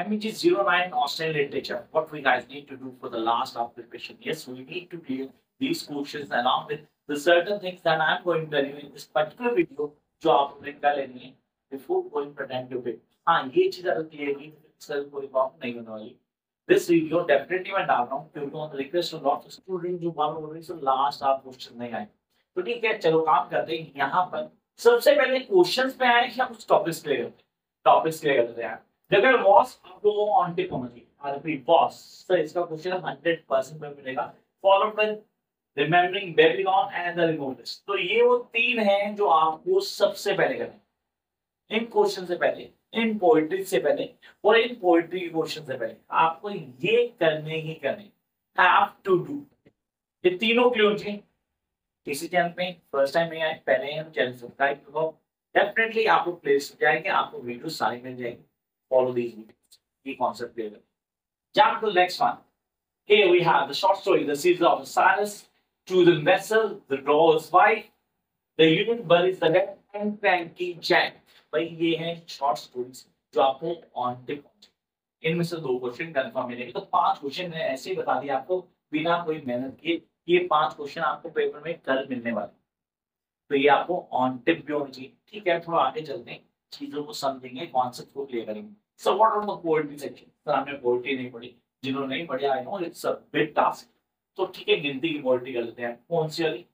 MEG 09 Australian literature. What we guys need to do for the last of preparation? Yes, we need to clear these questions along with the certain things that I'm going to you in this particular video जो आप कर है before going pretend to pick. हाँ ये चीज़ अगर clear की sir कोई problem नहीं होने वाली दिस वीडियो डेफिनेटली मैं डाल रहा हूँ क्योंकि on request of lot student जो बार बार सो लास्ट आप क्वेश्चन नहीं आए तो ठीक है चलो काम करते हैं यहाँ पर सबसे पहले क्वेश्चंस पे आए कि हम उस टॉपिक्स क्लियर करते हैं टॉपिक्स क्लियर करते हैं देखो वॉस आप लोगों को ऑन टिप होना चाहिए आई रिपीट वॉस सर इसका क्वेश्चन 100% में मिलेगा। Followed by remembering Babylon and the remote list तो ये वो तीन हैं जो आपको सबसे पहले करने इन क्वेश्चन से पहले इन पोइट्री से पहले और इन पोइट्री के क्वेश्चन से पहले। आपको ये करने ही करने हैव टू डू ये तीनों क्लियर चाहिए इसी चैनल पे फ़र्स्ट टाइम नहीं आए पहले हम चैनल सब्सक्राइब करो। डेफिनेटली आपको प्लेस जाएँगे आपको वीडियो सारी मिल जाएँगे। Follow these. Key concept clear. Jump to the next one. Here we have the short story, The Seeds of Silas, Chosen Vessel, The Drawers Wife, The Unit Buries the Dead, and Cranky Jack. भाई ये हैं short stories जो आपको on tip इनमें से दो question confirm मिलेंगे तो पाँच क्वेश्चन मैं ऐसे ही बता दिया आपको बिना कोई मेहनत किए ये पाँच क्वेश्चन आपको पेपर में कल मिलने वाले तो ये आपको ऑन टिप भी होनी चाहिए ठीक है थोड़ा आगे चलते हैं चीज़ों को समझेंगे कॉन्सेप्ट को क्लियर करेंगे। So what are the poetry section sir, हमने पोएट्री नहीं पढ़ी। जिन्होंने नहीं पढ़ी I know it's a big task तो ठीक है गिनती की पोएट्री कर लेते हैं। कौन सी वाली?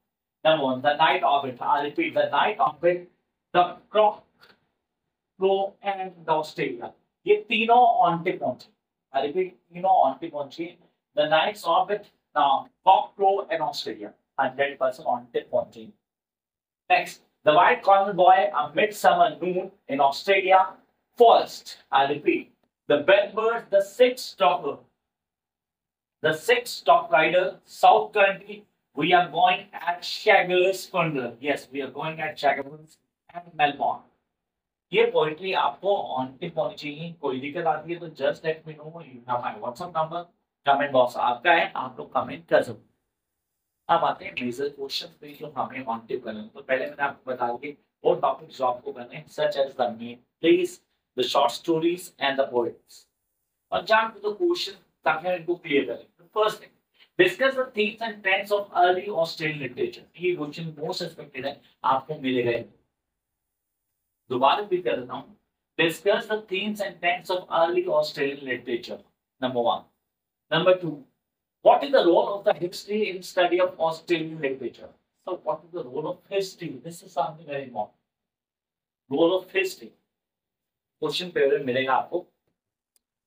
Number one the night of it I repeat the night of it the crock flow and the Australia ये तीनों ऑन टिप पहुँचे। आई रिपीट तीनों ऑन टिप पहुँचे। The nights of it now cock flow and Australia 100% on tip पहुँचे। Next The White Collar Boy, A Midsummer Noon in Australia. First, I repeat, the Bedbird, the Six Stalker, the Six Stock Rider, South Country. We are going at Shaggers Funder. Yes, we are going at Shaggers and Melbourne. ये poetry आपको on tip होनी चाहिए कोई दिक्कत आती है तो just let me know you have my WhatsApp number comment box आपका है आप लोग कमेंट कर सकते अब आते हैं मेजर क्वेश्चन पे जो हमें क्वांटिव करना तो पहले मैंने आपको बता दिया वो टॉपिक जो आपको करने हैं such as the main please the short stories and the poets और जान टू द क्वेश्चन ताकि हम इनको क्लियर करें। तो first thing discuss the themes and trends of early Australian literature ये क्वेश्चन मोस्ट एक्सपेक्टेड है, आपको मिलेगा दोबारा भी कर देता हूँ। Discuss the themes and trends of early Australian literature number 1 number 2 What is the role of the history in study of Australian literature? So what is the role of history? This is something very important. Role of history. Question paper मिलेगा आपको.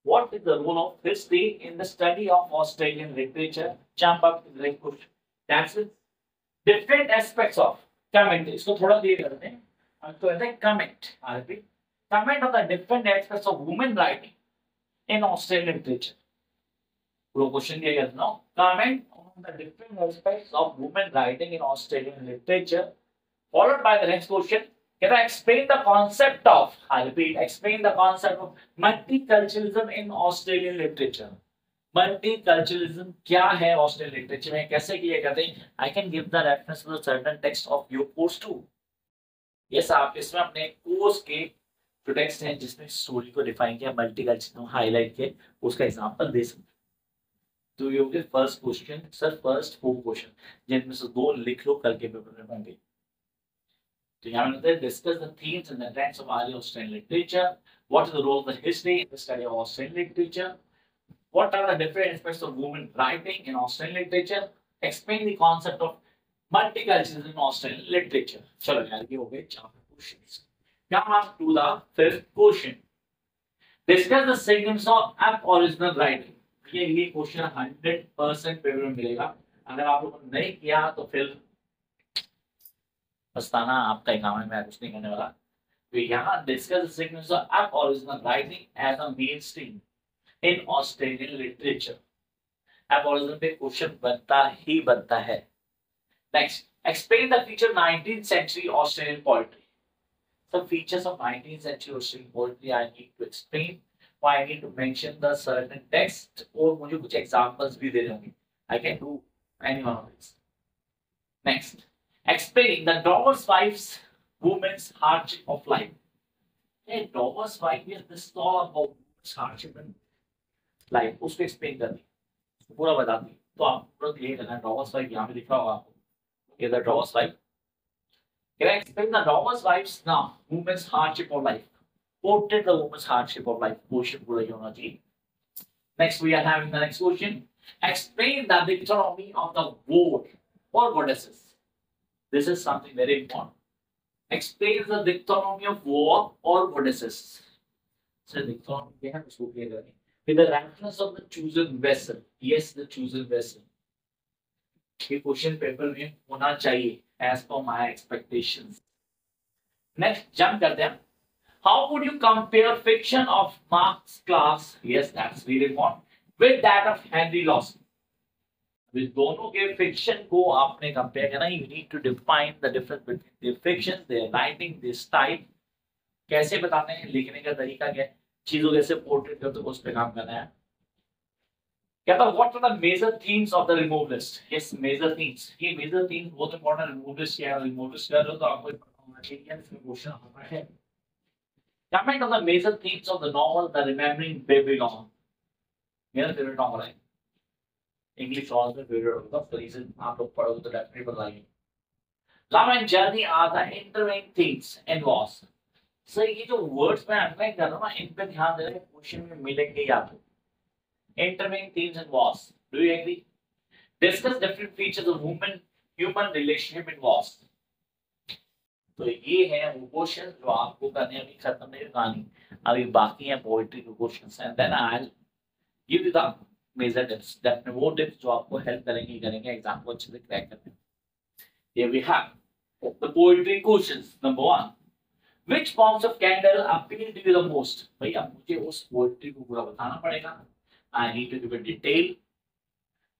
What is the role of history in the study of Australian literature? Jump up to the next question. That's it. Different aspects of comment. इसको थोड़ा देर करते हैं. तो कहते हैं comment. I repeat. Comment on the different aspects of women writing in Australian literature. वो question क्या करना हो? Comment on the different aspects of women writing in Australian literature followed by the next question कहता है explain the concept of I repeat explain the concept of multiculturalism in Australian literature multiculturalism क्या है Australian literature में? कैसे किया करते हैं? I can give the reference to certain text of your course to yes आप इसमें अपने कोर्स के टेक्स्ट हैं जिसमें स्टोरी को डिफाइन किया मल्टीकल्चरलिज्म हाईलाइट किया, उसका एग्जांपल दे सकते हैं। तो ये होंगे first question sir first four question जिनमें से दो लिख लो, कल के पेपर में होंगे। तो यहाँ पे discuss the themes and the trends of Aryan Australian literature what is the role of the history in the study of Australian literature what are the different aspects of women writing in Australian literature explain the concept of multicultural in Australian literature चलो यार, ये हो गए चार questions come on to the fifth question discuss the significance of up original writing ये ये question hundred percent paper में मिलेगा अगर आप लोगों ने नहीं किया तो फिर पछताना आपका ही काम है, मैं कुछ नहीं करने वाला तो यहाँ discuss sequence of original writing as a main stream in Australian literature Aboriginal पे क्वेश्चन बनता ही बनता है next explain the feature 19th century Australian poetry. Some features of 19th century Australian poetry I need to explain. I need to mention the certain text और मुझे कुछ examples भी दे होंगे I can do any one of these. Next, explain the Dover's wife's woman's hardship of life. Hey, Dover's wife is this is all about hardship in life उसको explain कर दी पूरा बता दी तो आप पूरा क्लियर करना ड्रॉवर्स वाइफ यहाँ पे दिख रहा होगा आपको ये the drover's wife Can I explain the drover's wife's now? Women's hardship of life. Portrait the woman's hardship of life. Question पूरा ये होना चाहिए. Next, we are having the next question. Explain the dichotomy of the word or goddesses. This is something very important. Explain the dichotomy of war or goddesses. So, dichotomy, we have to clear that with the reference of the chosen vessel. Yes, the chosen vessel. ये question paper में होना चाहिए as पर my expectations next jump करते हैं how would you compare fiction of Marcus Clarke yes that's very important with that of Henry Lawson with दोनों के fiction को आपने कंपेयर करना you need to define the difference between the fiction their writing this style कैसे बताते हैं, लिखने का तरीका क्या है, चीज़ों कैसे पोर्ट्रेट करते हो, उस पर काम करना है। कहता what are the major themes of the remove list yes major themes ये मेजर थीम्स बहुत इंपॉर्टेंट रिमूव लिस्ट क्या है रिमूव लिस्ट कर रहे हो तो आपको पता होना चाहिए इसमें क्वेश्चन आता है? Comment on the major themes of the novel the remembering Babylon मेरा फेवरेट नॉवल है इंग्लिश नॉवल में फेवरेट होगा तो रीजन आप लोग पढ़ोगे तो डेफिनेटली बताइए Love and journey are the interlinked things in was sir ये जो वर्ड्स मैं अंडरलाइन कर रहा हूँ ना इन पे ध्यान दे रहे क्वेश्चन में मिलेंगे ही आपको intervening themes and wars do you agree discuss different features of human human relationship in wars तो ये है वो क्वेश्चन जो आपको करने अभी खत्म नहीं कहानी। अभी बाकी है पोएट्री के questions and then I give you the major tips that वो टिप्स जो आपको हेल्प करेंगे करेंगे। एग्ज़ाम को अच्छे से क्रैक करने here we have the poetry questions, number 1 which forms of candle appeal to you the most? भैया, मुझे उस पोएट्री को पूरा बताना पड़ेगा। I need to give a detail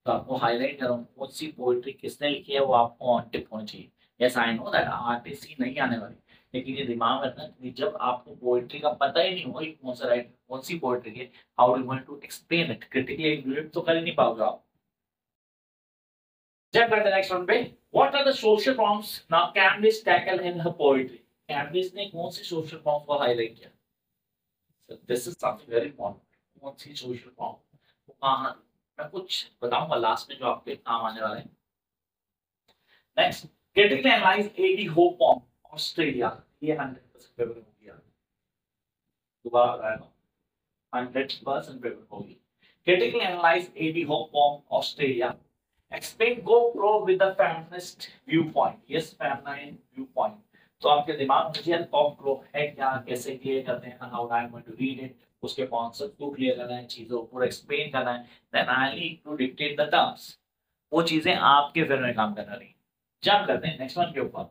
तो आपको हाईलाइट करूँ। कौन सी पोएट्री किसने लिखी है, वो आपको ऑन टिप होनी चाहिए। Yes I know that artist ही नहीं आने वाली। लेकिन ये दिमाग में रखना कि जब आपको पोएट्री का पता ही नहीं हो कौन सा राइट कौन सी पोएट्री है how do want to explain it critically agreed तो कर ही नहीं पाओगे आप। जब करते नेक्स्ट वन पे what are the social problems now Cambridge tackle in her poetry Cambridge ने कौन सी सोशल प्रॉब्लम्स को हाईलाइट किया? So this is something very important कौन सी सोशल प्रॉब्लम कहाँ मैं कुछ बताऊँगा लास्ट में जो आपके काम आने वाले हैं। नेक्स्ट क्रिटिकली एनालाइज एडी होप ऑन ऑस्ट्रेलिया ये 100% पेपर हो गया दोबारा बताएगा 100% पेपर होगी critically analyze AD Hope on Australia. Explain GoPro with the feminist viewpoint. Yes, feminine viewpoint. तो आपके दिमाग में यार GoPro है क्या? कैसे क्लियर करते हैं? How I'm going to read it? उसके कॉन्सेप्ट को क्लियर करना है चीज़ों को एक्सप्लेन करना है. Then I need to dictate the terms वो चीज़ें आपके फिर में काम करना नहीं। जंप करते हैं नेक्स्ट वन के ऊपर।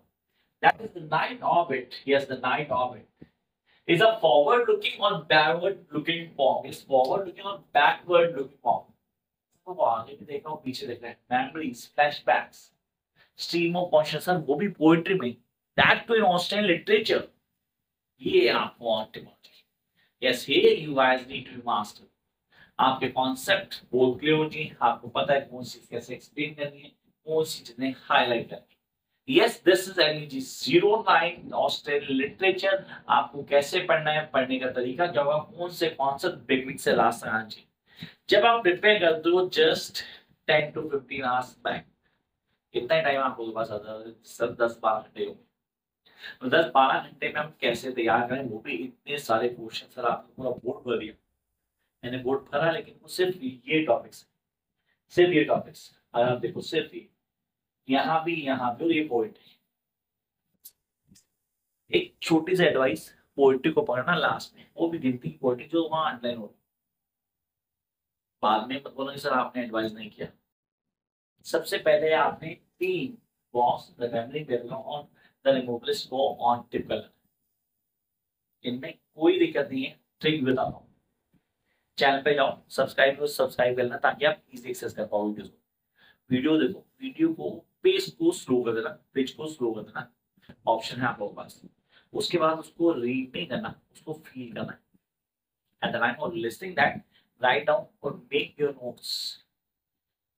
That is the night of yes the night of is a forward looking और backward looking form is forward looking और बैकवर्ड लुकिंग फॉर्म आगे भी देखा हूँ पीछे देख रहे हैं मेमरीज स्ट्रीम ऑफ़ कॉन्शियसनेस वो भी पोएट्री में। That too in Australian literature ये आपको ऑटोमेटिक यस ये you guys need to master आपके कॉन्सेप्ट बहुत क्लियर हो जी। आपको पता है कौन सी कैसे एक्सप्लेन करनी है। कौन चीज़ें highlight yes, this is energy zero nine Australian literature आपको कैसे पढ़ना है, पढ़ने का तरीका क्या होगा कौन से कॉन्सेप्ट बिगनिंग से लास्ट तक आना चाहिए। जब आप प्रिपेयर करते हो just ten to fifteen hours back कितना टाइम आपको पास आता है सब दस, बारह घंटे होंगे। तो दस, बारह घंटे में हम कैसे तैयार करें, वो भी इतने सारे क्वेश्चन सर आपने पूरा बोर्ड भर दिया मैंने बोर्ड भरा, लेकिन वो सिर्फ़ ये टॉपिक्स सिर्फ़ ये टॉपिक्स अगर आप देखो, सिर्फ़ ये। यहाँ भी, यहाँ और ये पोइट्री एक छोटी सी एडवाइस पोइट्री को पढ़ना लास्ट में। वो भी गिनती की पोइट्री जो वहाँ अंडरलाइन हो। बाद में मत बोलो सर आपने एडवाइस नहीं किया। सबसे पहले आपने तीन boss the memory background on the रिमूवलिस्ट को ऑन टिप कर इनमें कोई दिक्कत नहीं है ट्रिक बताता हूँ चैनल पे जाओ सब्सक्राइब करो सब्सक्राइब करना, ताकि आप इजी एक्सेस कर पाओ वीडियो को। वीडियो देखो वीडियो को पेज को स्लो कर देना पेज को स्लो कर देना ऑप्शन है आप लोगों के पास। उसके बाद उसको रीड नहीं करना, उसको फील करना। At the time of listing that write down और मेक योर नोट्स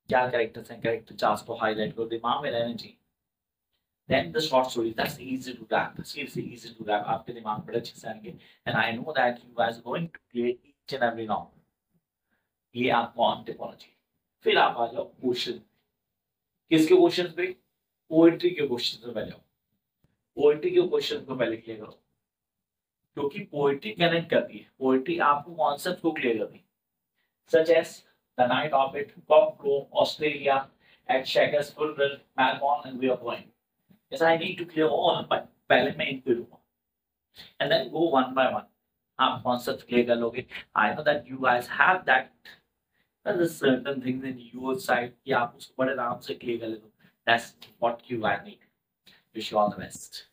क्या कैरेक्टर्स हैं? कैरेक्टर चार्ट्स को हाईलाइट करो, दिमाग में रहने चाहिए। Then the short story, that's easy to grab, seriously easy to grab आपके दिमाग बड़े अच्छे से आएँगे। And I know that you guys are going to create each and every now ये आपको ऑन टिपोलॉजी फिर आप आ जाओ क्वेश्चन किसके क्वेश्चन पे? पोएट्री के क्वेश्चन पे पहले पोएट्री के क्वेश्चन को पहले क्लियर करो। क्योंकि पोएट्री कनेक्ट करती है। पोएट्री आपको कॉन्सेप्ट को क्लियर करती है। Such as the night of it cop Australia at Shakespeare, Melbourne, and we are going. Yes, I need to clear all, but पहले मैं इनको लूँगा। And then go one by one. आप concepts clear कर लोगे. I know that you guys have certain things in your side कि आप उसको बड़े आराम से clear कर ले दो. That's what you guys need. Wish you all the best.